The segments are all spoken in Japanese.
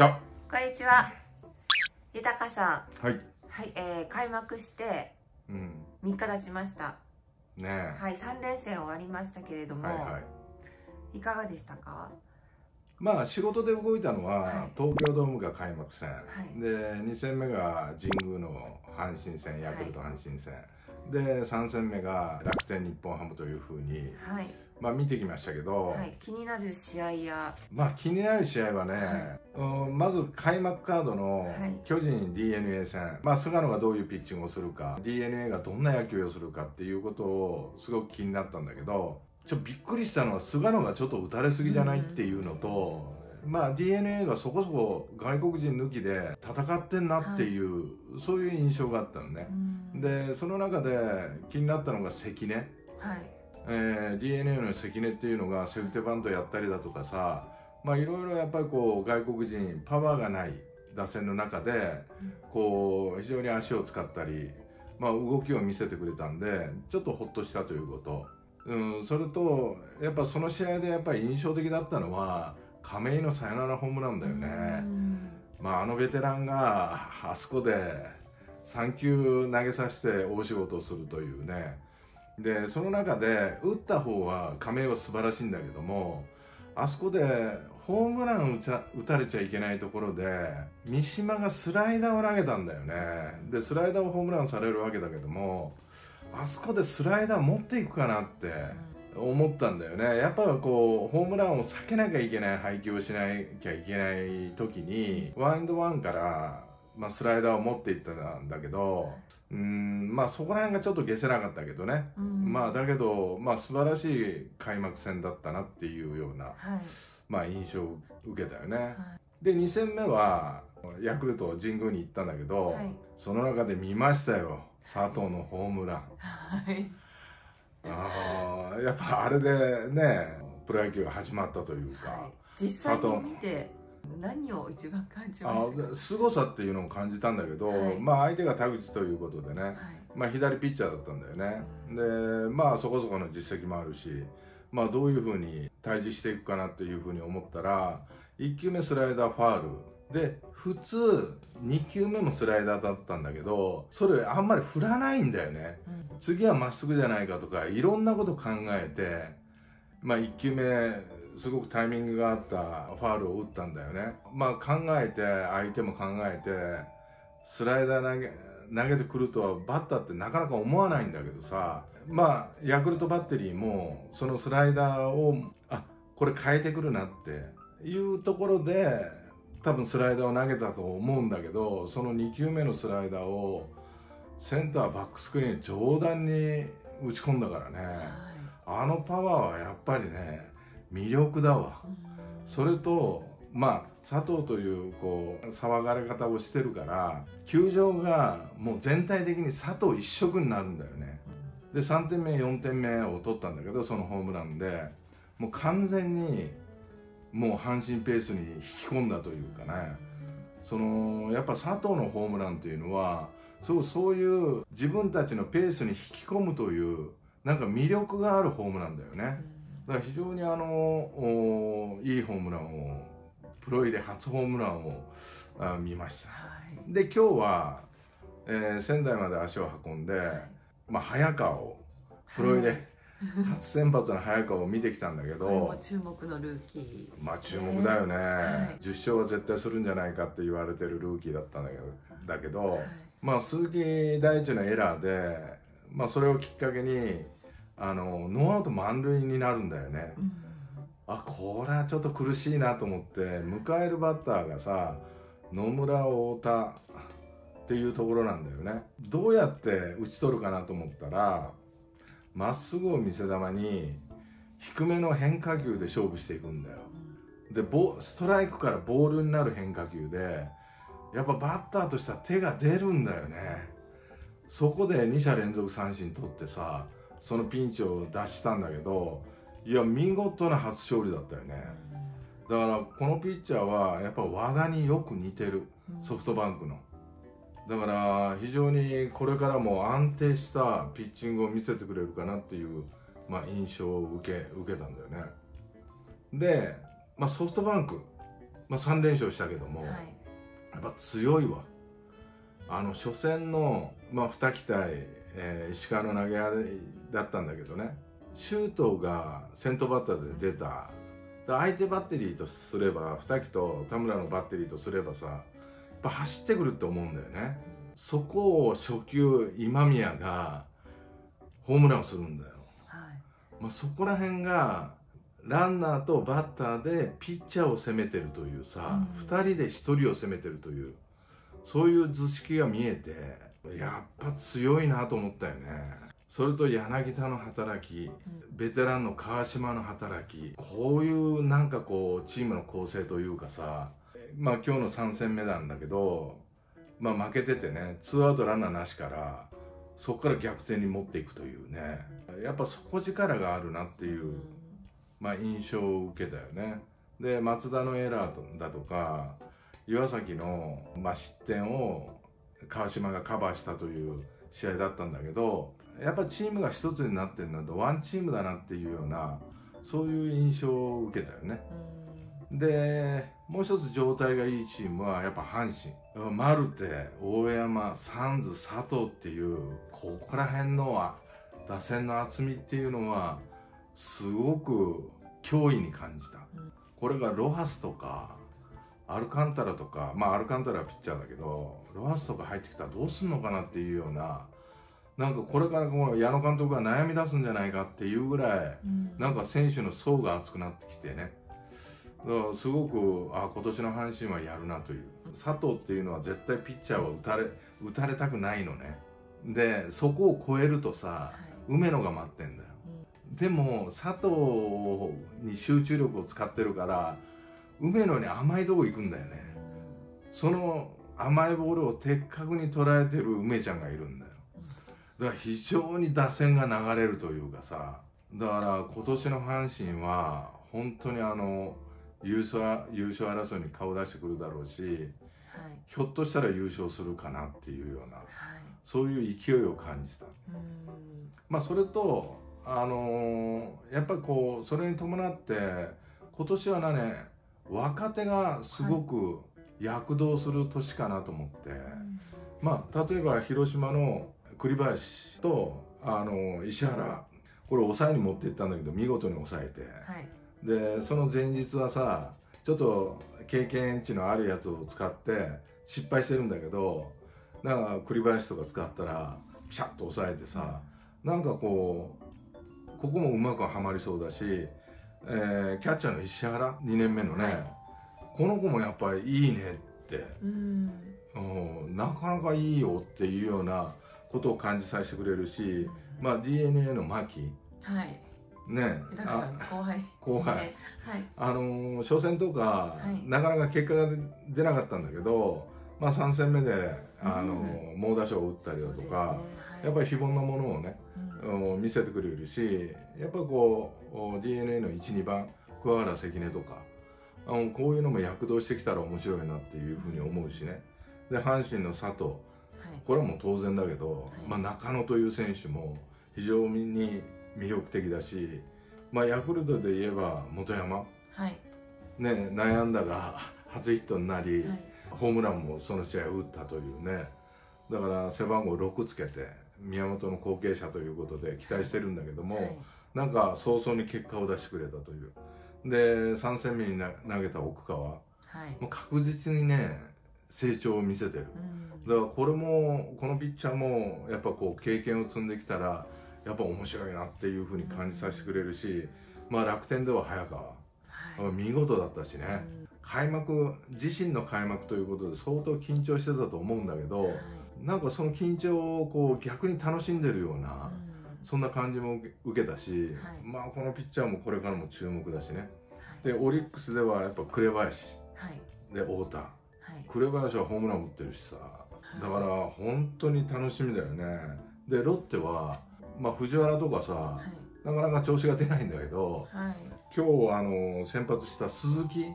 じゃこんにちは。豊さん。はい。はい、えー、開幕してうん。3日経ちました。ねえ。はい、3連戦終わりましたけれども、はいはい。い、かがでしたか？まあ仕事で動いたのは、はい。東京ドームが開幕戦、い。で2戦目が神宮の阪神戦ヤクルト阪神戦、で3戦目が楽天日本ハムというふうに、はい、まあ、見てきましたけど、はい、気になる試合や、まあ気になる試合はね、うんまず開幕カードのはい。巨人 d n a 戦、まあ、菅野がどういうピッチングをするか d n a がどんな野球をするかっていうことをすごく気になったんだけどちょっとびっくりしたのは菅野がちょっと打たれすぎじゃないっていうのと、まあ、d n a がそこそこ外国人抜きで戦ってんなっていう、そういう印象があったのね。う。ん。でその中で気になったのが関根。はい、えー、d n a の関根っていうのがセーフテバントやったりだとかさまあいろいろやっぱりこう外国人パワーがない打線の中でこう非常に足を使ったり、まあ、動きを見せてくれたんでちょっとほっとしたということ、うん、それとやっぱその試合でやっぱり印象的だったのは亀井のサヨナラホームランだよね。うん。まあ、あのベテランがあそこで3球投げさせて大仕事をするというねでその中で打った方は亀井は素晴らしいんだけどもあそこでホームラン打打たれちゃいけないところで三島がスライダーを投げたんだよね。でスライダーをホームランされるわけだけどもあそこでスライダー持っていくかなって思ったんだよね。やっぱこうホームランを避けなきゃいけない配球をしなきゃいけない時にワインドワンから、まあ、スライダーを持っていったんだけどうーんまあそこら辺がちょっと消せなかったけどね、うん。まあだけど、まあ、素晴らしい開幕戦だったなっていうような、はい、まあ、印象を受けたよね、はで2戦目はヤクルト神宮に行ったんだけど、はい。その中で見ましたよ。佐藤のホームラン。はい、ああやっぱあれでねプロ野球が始まったというか、はい、実際に見て何を一番感じまあしたさっていうのを感じたんだけど、はい。まあ相手が田口ということでね、はい。まあ左ピッチャーだったんだよね、でまあそこそこの実績もあるしまあどういうふうに対峙していくかなっていうふうに思ったら1球目スライダーファールで普通2球目もスライダーだったんだけどそれあんまり振らないんだよね。うん。次はまっすぐじゃないかとかいろんなこと考えて、まあ、1球目すごくタイミングがあったファールを打ったんだよね、まあ、考えて相手も考えてスライダー投げ投げてくるとはバッターってなかなか思わないんだけどさ。まあヤクルトバッテリーもそのスライダーをあこれ変えてくるなっていうところで多分スライダーを投げたと思うんだけどその2球目のスライダーをセンターバックスクリーン上段に打ち込んだからね。あのパワーはやっぱりね魅力だわ。それとまあ佐藤というこう騒がれ方をしてるから球場がもう全体的に佐藤一色になるんだよね。で3点目4点目を取ったんだけどそのホームランでもう完全にもう阪神ペースに引き込んだというかね。そのやっぱ佐藤のホームランというのはそうそういう自分たちのペースに引き込むというなんか魅力があるホームランだよねだから非常にあのおいいホームランをプロ入れ初ホームランをあ見ました。はい。で今日は、えー仙台まで足を運んで、はい。まあ、早川をプロ入れ、初先発の早川を見てきたんだけど、注目のルーキーまあ注目だよね、い。10勝は絶対するんじゃないかって言われてるルーキーだったんだけどだけど、はい。まあ鈴木大地のエラーで、まあ、それをきっかけにあのノーアウト満塁になるんだよね。うん。あこれはちょっと苦しいなと思って迎えるバッターがさ野村太田っていうところなんだよね。どうやって打ち取るかなと思ったらまっすぐを見せ球に低めの変化球で勝負していくんだよ。でボストライクからボールになる変化球でやっぱバッターとしては手が出るんだよね。そこで2者連続三振取ってさそのピンチを脱したんだけどいや見事な初勝利だったよね。だからこのピッチャーはやっぱ和田によく似てる。うん。ソフトバンクの。だから非常にこれからも安定したピッチングを見せてくれるかなっていう、まあ、印象を受け受けたんだよね。で、まあ、ソフトバンクまあ、3連勝したけども、はい。やっぱ強いわ。あの初戦の、まあ、二木対、えー石川の投げだったんだけどね。シュートが先頭バッターで出た。で相手バッテリーとすれば二木と田村のバッテリーとすればさやっぱ走ってくるって思うんだよね。そこを初球今宮がホームランをするんだよ、はい。まあ、そこら辺がランナーとバッターでピッチャーを攻めてるというさ、うん2人で1人を攻めてるというそういう図式が見えてやっぱ強いなと思ったよねそれと柳田の働きベテランの川島の働きこういうなんかこうチームの構成というかさまあ今日の3戦目なんだけどまあ負けててねツーアウトランナーなしからそこから逆転に持っていくというね。やっぱ底力があるなっていう、まあ、印象を受けたよね。で松田のエラーだとか岩崎の、まあ、失点を川島がカバーしたという試合だったんだけどやっぱチームが一つになってるなとワンチームだなっていうようなそういう印象を受けたよね。でもう一つ状態がいいチームはやっぱ阪神。マルテ大山サンズ佐藤っていうここら辺のは打線の厚みっていうのはすごく脅威に感じた、うんこれがロハスとかアルカンタラとかまあアルカンタラはピッチャーだけどロハスとか入ってきたらどうすんのかなっていうようななんかこれからこの矢野監督が悩み出すんじゃないかっていうぐらいなんか選手の層が厚くなってきてね。だからすごくあ今年の阪神はやるなという。佐藤っていうのは絶対ピッチャーは打たれ打たれたくないのね。でそこを超えるとさはい。梅野が待ってんだよ。でも佐藤に集中力を使ってるから梅野に甘いとこ行くんだよね。その甘いボールを的確に捉えてる梅ちゃんがいるんだよだから非常に打線が流れるというかさだから今年の阪神は本当にあの優勝優勝争いに顔出してくるだろうしはい。ひょっとしたら優勝するかなっていうようなはい。そういう勢いを感じた。うん。まあそれとあのーやっぱりこうそれに伴って今年はね若手がすごく躍動する年かなと思って、まあ例えば広島の栗林とあの石原これ抑えに持っていったんだけど見事に抑えて。はい。でその前日はさちょっと経験値のあるやつを使って失敗してるんだけどなんか栗林とか使ったらピシャッと抑えてさなんかこうここもうまくはまりそうだし、えーキャッチャーの石原？2年目のね、はい。この子もやっぱりいいねって、うん。うん、なかなかいいよっていうようなことを感じさせてくれるし、まあ、d n a の牧はい。ね。後輩。後輩。ね。はい。あのー初戦とか、はい。なかなか結果が出出なかったんだけど、まあ、3戦目で、あのー猛打賞を打ったりだとか、やっぱり非凡なものをね、りうん。うん見せてくれるしやっぱこう d n a の12番桑原関根とかあのこういうのも躍動してきたら面白いなっていうふうに思うしね。で阪神の佐藤はいこれはもう当然だけど、はい。まあ、中野という選手も非常に魅力的だし、まあ、ヤクルトで言えば本山、はい。ね、悩んだが初ヒットになり、はい。ホームランもその試合打ったというね。だから背番号6つけて宮本の後継者ということで期待してるんだけども、はい。なんか早々に結果を出してくれたという。で3戦目にな投げた奥川。もはい、う確実にね成長を見せてる。うん。だからこれもこのピッチャーもやっぱこう経験を積んできたらやっぱ面白いなっていうふうに感じさせてくれるし、まあ楽天では早川。はい。見事だったしね、うん。開幕自身の開幕ということで相当緊張してたと思うんだけど、はい。なんかその緊張をこう逆に楽しんでるような、うん。そんな感じも受けたし、はい。まあこのピッチャーもこれからも注目だしね。はい。でオリックスではやっぱ紅林。はい。で太田。はい紅林はホームラン打ってるしさ。だから本当に楽しみだよね。でロッテは、まあ、藤原とかさ、はい。なかなか調子が出ないんだけどはい。今日あの先発した鈴木、はい。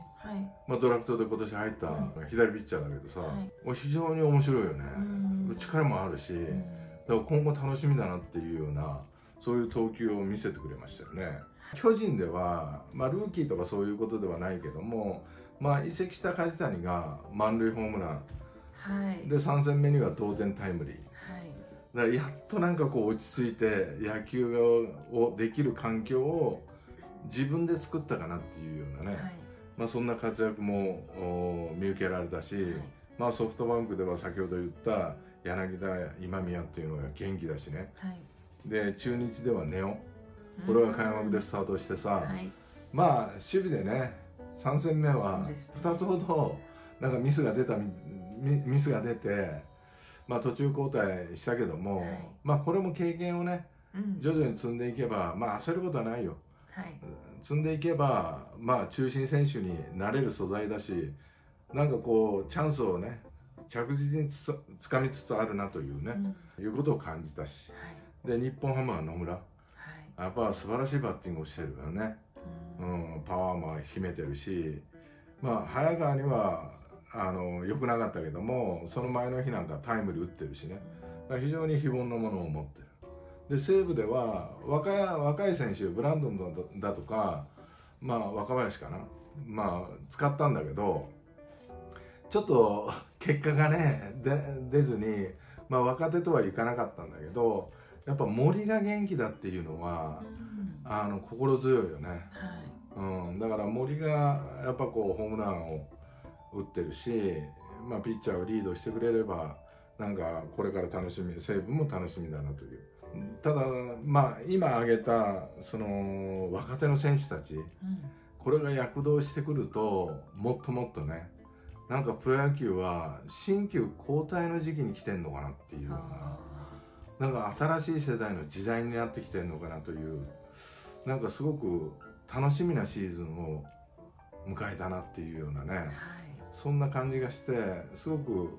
まあ、ドラフトで今年入ったうん左ピッチャーだけどさ、はい。もう非常に面白いよね、うん。力もあるし、うん。だから今後楽しみだなっていうようなそういう投球を見せてくれましたよね。巨人では、まあ、ルーキーとかそういうことではないけどもまあ移籍した梶谷が満塁ホームラン。はい。で3戦目には同点タイムリー。はい。だからやっとなんかこう落ち着いて野球をできる環境を自分で作ったかなっていうようなね、はい。まあ、そんな活躍もお見受けられたし、はい。まあ、ソフトバンクでは先ほど言った柳田今宮っていうのが元気だしね。はい。で中日ではネオこれが開幕でスタートしてさ、はい。まあ守備でね3戦目はそうです。ね2つほどなんかミスが出たみミミスが出て、まあ、途中交代したけども、はい。まあこれも経験をねうん。徐々に積んでいけばまあ焦ることはないよ。はい。積んでいけばまあ中心選手になれる素材だしなんかこうチャンスをね着実につつかみつつあるなというねう、ん。いうことを感じたし。はい。で日本ハムは野村。はい。やっぱ素晴らしいバッティングをしてるよね。うん、パワーも秘めてるし、まあ、早川にはあの良くなかったけどもその前の日なんかタイムリー打ってるしね。非常に非凡なものを持ってる。で西武では若い若い選手ブランドンだとか、まあ、若林かな、まあ、使ったんだけどちょっと結果がね出ずに、まあ、若手とはいかなかったんだけどやっぱ森が元気だっていうのはうんあの心強いよね。はい。うん、だから森がやっぱこうホームランを打ってるし、まあ、ピッチャーをリードしてくれればなんかこれから楽しみ西武も楽しみだなという。ただまあ今挙げたその若手の選手たちうん。これが躍動してくるともっともっとねなんかプロ野球は新旧交代の時期に来てんのかなっていうなんか新しい世代の時代になってきてんのかなというなんかすごく楽しみなシーズンを迎えたなっていうようなね。ーはい。そんな感じがしてすごく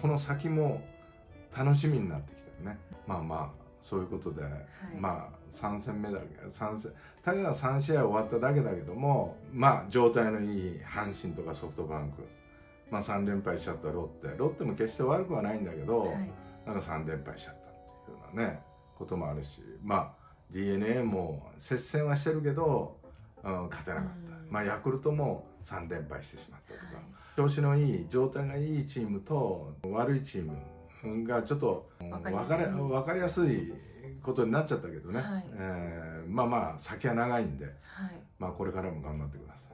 この先も楽しみになってきたよね。まあまあそういうことで、まあ3戦目だけ3戦たかが3試合終わっただけだけどもまあ状態のいい阪神とかソフトバンク。まあ3連敗しちゃったロッテ。ロッテも決して悪くはないんだけど、はい。なんか3連敗しちゃったっていうようなねこともあるしまあ d n a も接戦はしてるけど、うん、勝てなかった、うん。まあヤクルトも3連敗してしまったとか、はい。調子のいい状態がいいチームと悪いチームがちょっと分かりやすい。かれ分かりやすいことになっちゃったけどね、はい。えーまあまあ先は長いんで、はい。まあ、これからも頑張ってくださ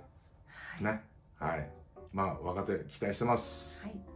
い。はい。ね。はい。まあ若手期待してます。はい